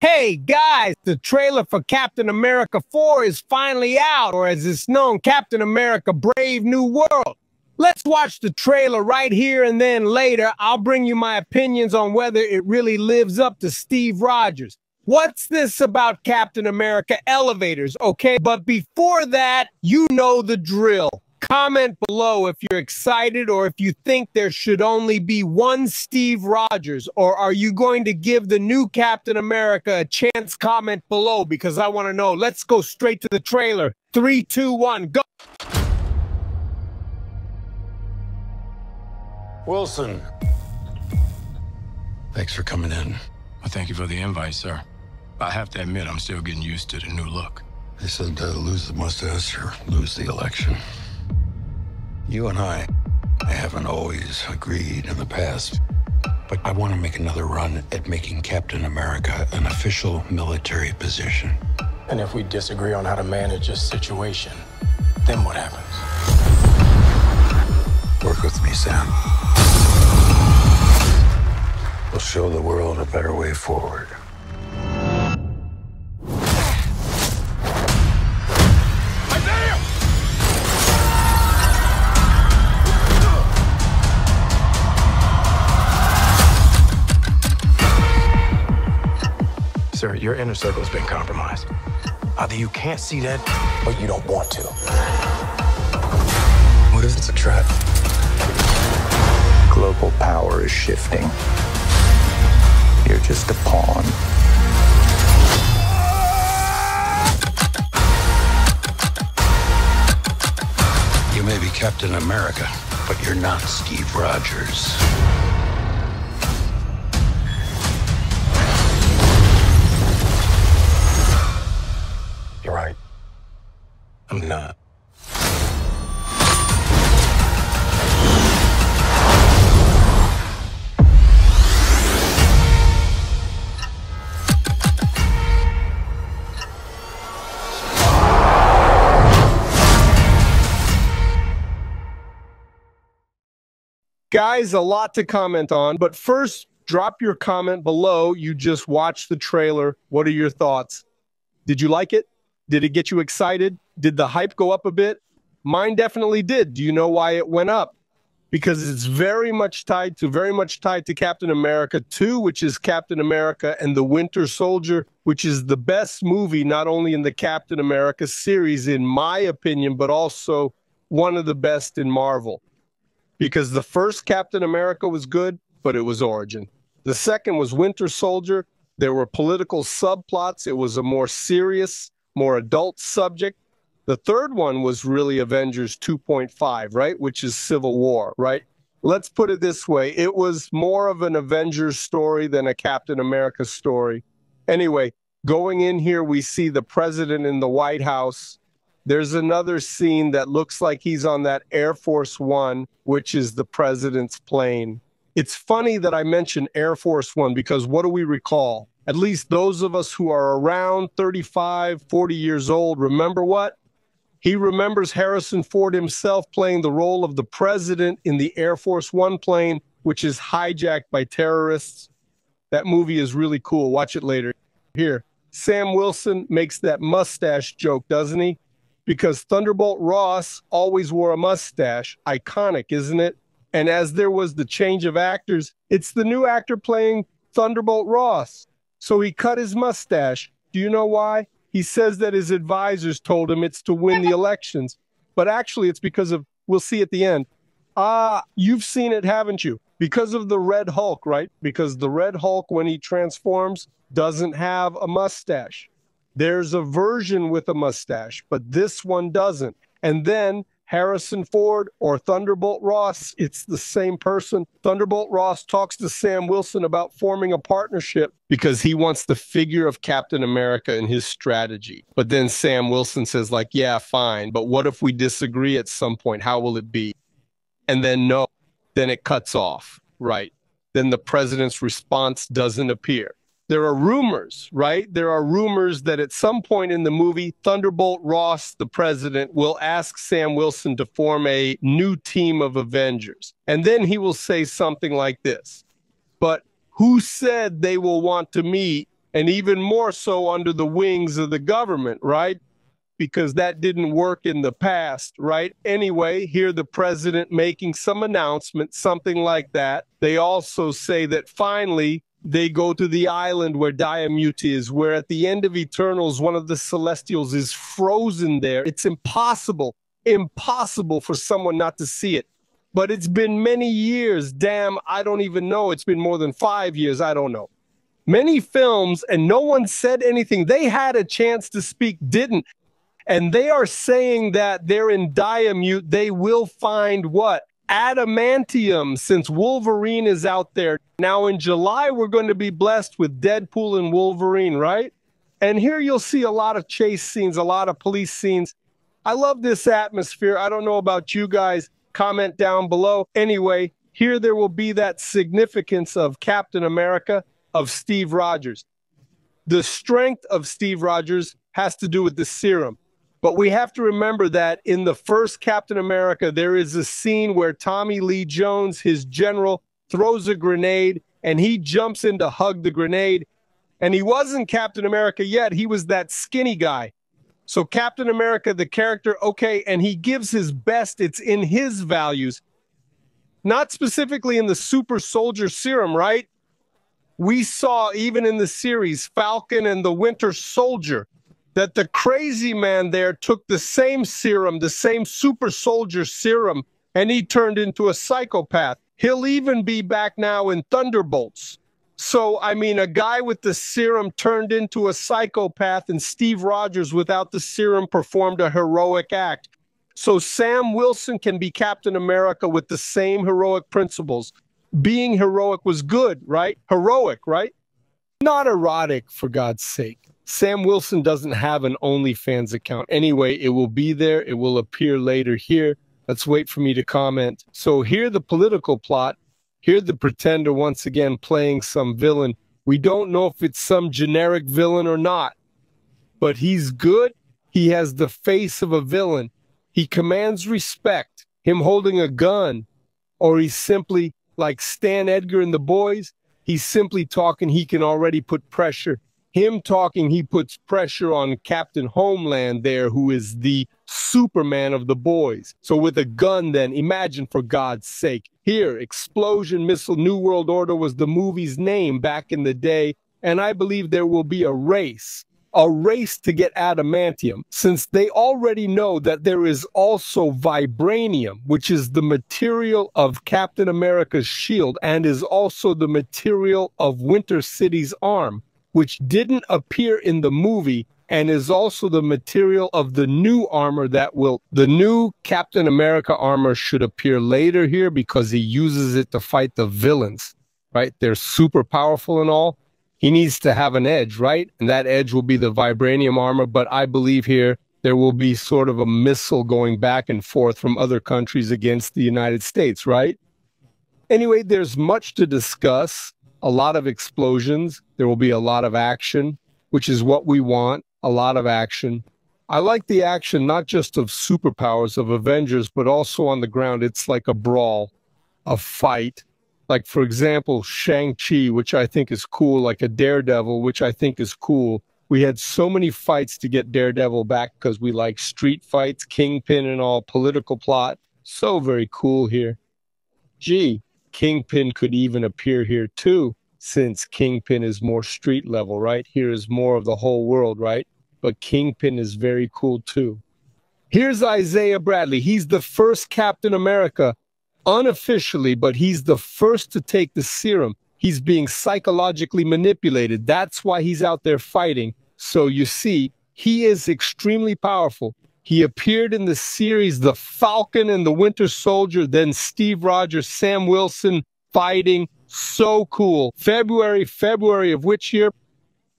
Hey guys, the trailer for Captain America 4 is finally out, or as it's known, Captain America Brave New World. Let's watch the trailer right here and then later I'll bring you my opinions on whether it really lives up to Steve Rogers. What's this about Captain America elevators, okay? But before that, you know the drill. Comment below if you're excited or if you think there should only be one Steve Rogers, or are you going to give the new Captain America a chance? Comment below because I want to know. Let's go straight to the trailer. Three, two, one, go. Wilson. Thanks for coming in. Well, thank you for the invite, sir. I have to admit, I'm still getting used to the new look. They said uh, lose the mustache or lose the election. You and I, I haven't always agreed in the past, but I want to make another run at making Captain America an official military position. And if we disagree on how to manage a situation, then what happens? Work with me, Sam. We'll show the world a better way forward. Sir, your inner circle's been compromised. Either you can't see that, or you don't want to. What if it's a trap? Global power is shifting. You're just a pawn. You may be Captain America, but you're not Steve Rogers. I'm not. Guys, a lot to comment on, but first, drop your comment below. You just watched the trailer. What are your thoughts? Did you like it? Did it get you excited? Did the hype go up a bit? Mine definitely did. Do you know why it went up? Because it's very much tied to very much tied to Captain America 2, which is Captain America and the Winter Soldier, which is the best movie not only in the Captain America series in my opinion, but also one of the best in Marvel. Because the first Captain America was good, but it was origin. The second was Winter Soldier. There were political subplots. It was a more serious more adult subject. The third one was really Avengers 2.5, right? Which is Civil War, right? Let's put it this way it was more of an Avengers story than a Captain America story. Anyway, going in here, we see the president in the White House. There's another scene that looks like he's on that Air Force One, which is the president's plane. It's funny that I mentioned Air Force One because what do we recall? at least those of us who are around 35, 40 years old, remember what? He remembers Harrison Ford himself playing the role of the president in the Air Force One plane, which is hijacked by terrorists. That movie is really cool. Watch it later. Here, Sam Wilson makes that mustache joke, doesn't he? Because Thunderbolt Ross always wore a mustache. Iconic, isn't it? And as there was the change of actors, it's the new actor playing Thunderbolt Ross. So he cut his mustache. Do you know why? He says that his advisors told him it's to win the elections, but actually it's because of, we'll see at the end. Ah, you've seen it, haven't you? Because of the Red Hulk, right? Because the Red Hulk, when he transforms, doesn't have a mustache. There's a version with a mustache, but this one doesn't. And then Harrison Ford or Thunderbolt Ross, it's the same person. Thunderbolt Ross talks to Sam Wilson about forming a partnership because he wants the figure of Captain America in his strategy. But then Sam Wilson says like, "Yeah, fine, but what if we disagree at some point? How will it be?" And then no, then it cuts off, right? Then the president's response doesn't appear there are rumors, right? There are rumors that at some point in the movie, Thunderbolt Ross, the president, will ask Sam Wilson to form a new team of Avengers. And then he will say something like this But who said they will want to meet and even more so under the wings of the government, right? Because that didn't work in the past, right? Anyway, here the president making some announcement, something like that. They also say that finally they go to the island where Tiamut is, where at the end of Eternals, one of the Celestials is frozen there. It's impossible, impossible for someone not to see it. But it's been many years. Damn, I don't even know. It's been more than five years. I don't know. Many films, and no one said anything. They had a chance to speak, didn't. And they are saying that they're in Tiamut. They will find what? Adamantium since Wolverine is out there. Now in July, we're going to be blessed with Deadpool and Wolverine, right? And here you'll see a lot of chase scenes, a lot of police scenes. I love this atmosphere. I don't know about you guys. Comment down below. Anyway, here there will be that significance of Captain America, of Steve Rogers. The strength of Steve Rogers has to do with the serum. But we have to remember that in the first Captain America, there is a scene where Tommy Lee Jones, his general, throws a grenade and he jumps in to hug the grenade. And he wasn't Captain America yet. He was that skinny guy. So Captain America, the character, okay, and he gives his best. It's in his values, not specifically in the super soldier serum, right? We saw even in the series Falcon and the Winter Soldier that the crazy man there took the same serum, the same super soldier serum, and he turned into a psychopath. He'll even be back now in Thunderbolts. So, I mean, a guy with the serum turned into a psychopath, and Steve Rogers, without the serum, performed a heroic act. So, Sam Wilson can be Captain America with the same heroic principles. Being heroic was good, right? Heroic, right? Not erotic, for God's sake. Sam Wilson doesn't have an OnlyFans account. Anyway, it will be there. It will appear later here. Let's wait for me to comment. So here the political plot. Here the pretender once again playing some villain. We don't know if it's some generic villain or not, but he's good. He has the face of a villain. He commands respect. Him holding a gun, or he's simply like Stan Edgar and the boys. He's simply talking. He can already put pressure him talking, he puts pressure on Captain Homeland there, who is the Superman of the boys. So with a gun, then imagine for God's sake. Here, Explosion Missile New World Order was the movie's name back in the day, and I believe there will be a race a race to get adamantium, since they already know that there is also vibranium, which is the material of Captain America's shield and is also the material of Winter City's arm which didn't appear in the movie and is also the material of the new armor that will the new Captain America armor should appear later here because he uses it to fight the villains, right? They're super powerful and all. He needs to have an edge, right? And that edge will be the vibranium armor, but I believe here there will be sort of a missile going back and forth from other countries against the United States, right? Anyway, there's much to discuss a lot of explosions. There will be a lot of action, which is what we want a lot of action. I like the action not just of superpowers of Avengers, but also on the ground. It's like a brawl, a fight. Like, for example, Shang-Chi, which I think is cool, like a Daredevil, which I think is cool. We had so many fights to get Daredevil back because we like street fights, Kingpin and all, political plot. So very cool here. Gee, Kingpin could even appear here too, since Kingpin is more street level, right? Here is more of the whole world, right? But Kingpin is very cool too. Here's Isaiah Bradley. He's the first Captain America, unofficially, but he's the first to take the serum. He's being psychologically manipulated. That's why he's out there fighting. So you see, he is extremely powerful. He appeared in the series The Falcon and the Winter Soldier, then Steve Rogers, Sam Wilson fighting. So cool. February, February of which year?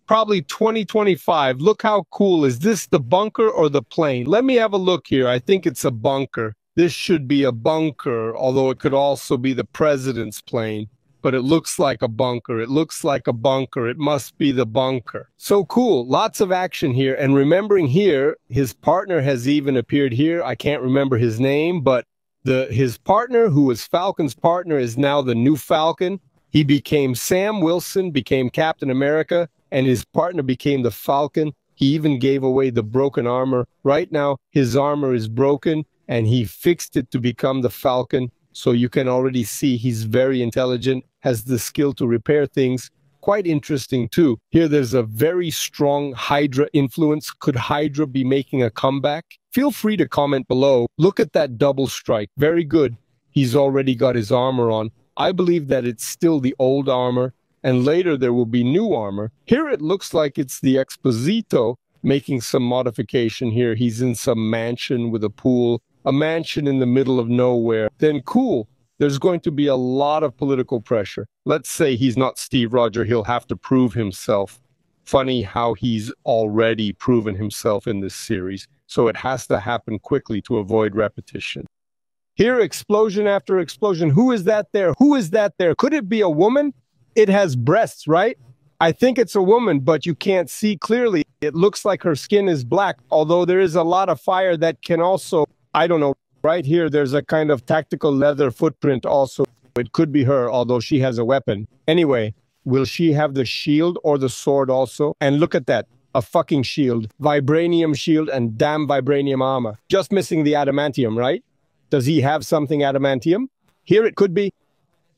Probably 2025. Look how cool. Is this the bunker or the plane? Let me have a look here. I think it's a bunker. This should be a bunker, although it could also be the president's plane but it looks like a bunker. It looks like a bunker. It must be the bunker. So cool. Lots of action here. And remembering here, his partner has even appeared here. I can't remember his name, but the his partner, who was Falcon's partner, is now the new Falcon. He became Sam Wilson, became Captain America. and his partner became the Falcon. He even gave away the broken armor. Right now, his armor is broken and he fixed it to become the Falcon. So you can already see he's very intelligent, has the skill to repair things. Quite interesting too. Here there's a very strong Hydra influence. Could Hydra be making a comeback? Feel free to comment below. Look at that double strike. Very good. He's already got his armor on. I believe that it's still the old armor and later there will be new armor. Here it looks like it's the Esposito making some modification here. He's in some mansion with a pool a mansion in the middle of nowhere, then cool. There's going to be a lot of political pressure. Let's say he's not Steve Rogers, he'll have to prove himself. Funny how he's already proven himself in this series, so it has to happen quickly to avoid repetition. Here, explosion after explosion. Who is that there? Who is that there? Could it be a woman? It has breasts, right? I think it's a woman, but you can't see clearly. It looks like her skin is black, although there is a lot of fire that can also I don't know. Right here, there's a kind of tactical leather footprint also. It could be her, although she has a weapon. Anyway, will she have the shield or the sword also? And look at that. A fucking shield. Vibranium shield and damn vibranium armor. Just missing the adamantium, right? Does he have something adamantium? Here it could be.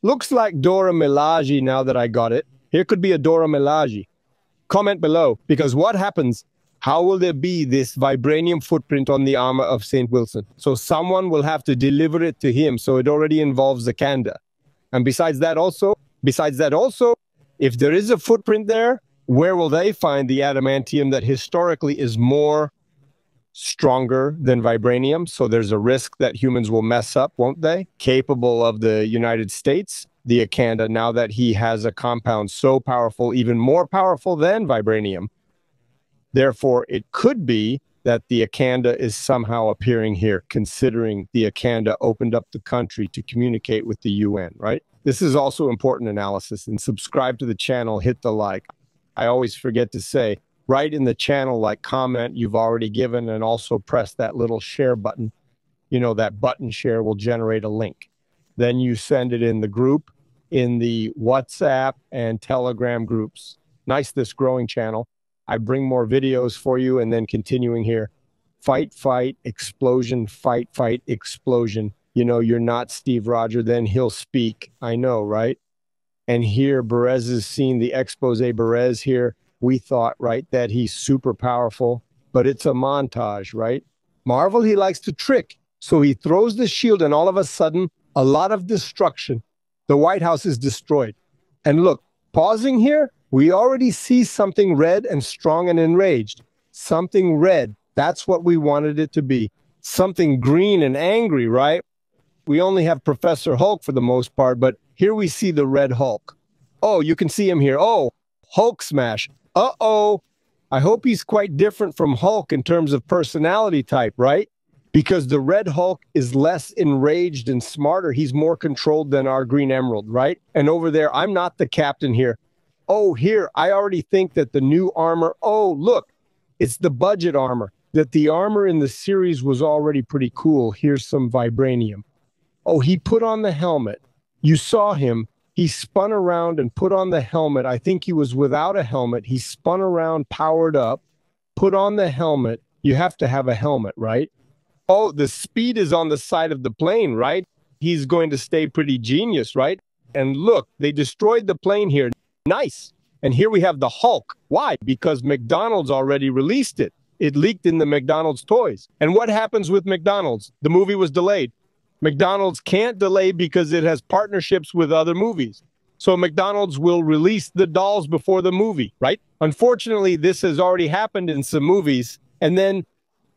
Looks like Dora Milaje now that I got it. Here could be a Dora Milaje. Comment below, because what happens how will there be this vibranium footprint on the armor of St. Wilson? So someone will have to deliver it to him. So it already involves the Kanda. And besides that also, besides that also, if there is a footprint there, where will they find the adamantium that historically is more stronger than vibranium? So there's a risk that humans will mess up, won't they? Capable of the United States, the Wakanda, now that he has a compound so powerful, even more powerful than vibranium. Therefore, it could be that the Wakanda is somehow appearing here, considering the Wakanda opened up the country to communicate with the UN, right? This is also important analysis. And subscribe to the channel, hit the like. I always forget to say, write in the channel like comment you've already given, and also press that little share button. You know, that button share will generate a link. Then you send it in the group, in the WhatsApp and Telegram groups. Nice, this growing channel. I bring more videos for you and then continuing here. Fight, fight, explosion, fight, fight, explosion. You know, you're not Steve Roger, then he'll speak. I know, right? And here, Beres is seeing the expose Beres here. We thought, right, that he's super powerful, but it's a montage, right? Marvel, he likes to trick. So he throws the shield, and all of a sudden, a lot of destruction. The White House is destroyed. And look, pausing here, we already see something red and strong and enraged. Something red. That's what we wanted it to be. Something green and angry, right? We only have Professor Hulk for the most part, but here we see the Red Hulk. Oh, you can see him here. Oh, Hulk smash. Uh-oh. I hope he's quite different from Hulk in terms of personality type, right? Because the Red Hulk is less enraged and smarter. He's more controlled than our Green Emerald, right? And over there, I'm not the captain here oh, here, I already think that the new armor, oh, look, it's the budget armor. That the armor in the series was already pretty cool. Here's some vibranium. Oh, he put on the helmet. You saw him. He spun around and put on the helmet. I think he was without a helmet. He spun around, powered up, put on the helmet. You have to have a helmet, right? Oh, the speed is on the side of the plane, right? He's going to stay pretty genius, right? And look, they destroyed the plane here. Nice. And here we have the Hulk. Why? Because McDonald's already released it. It leaked in the McDonald's toys. And what happens with McDonald's? The movie was delayed. McDonald's can't delay because it has partnerships with other movies. So McDonald's will release the dolls before the movie, right? Unfortunately, this has already happened in some movies. And then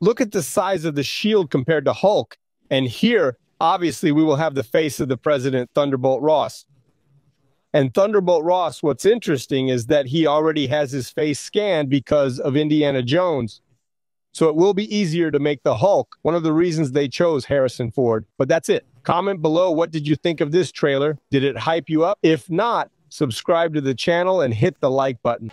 look at the size of the shield compared to Hulk. And here, obviously, we will have the face of the president, Thunderbolt Ross. And Thunderbolt Ross, what's interesting is that he already has his face scanned because of Indiana Jones. So it will be easier to make the Hulk. One of the reasons they chose Harrison Ford. But that's it. Comment below what did you think of this trailer? Did it hype you up? If not, subscribe to the channel and hit the like button.